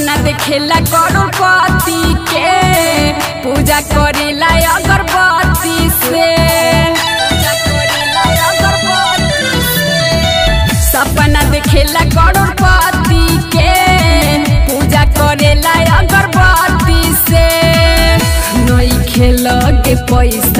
सपना देखेला करोड़पति के। पूजा करेला अगरबत्ती से। सपना देखेला करोड़पति के। पूजा करेला अगरबत्ती से। नहीं खेल के पैसा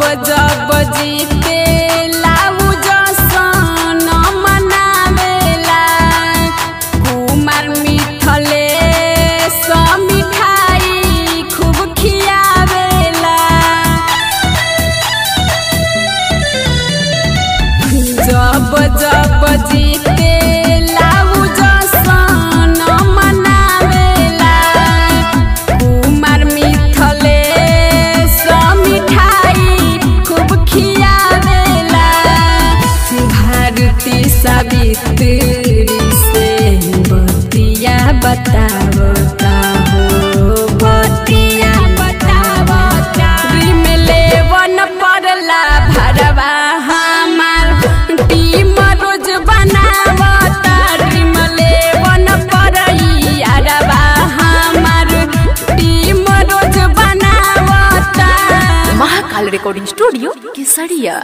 बजा बजी सती सावित्री, से बतिया बतावता बतिया बतावता, में लेवन पड़ला भरवा हमार। टीम रोज बनावता ड्रीम लेवन पड़ई अरवा हमार। Mahakal recording studio Kesariya.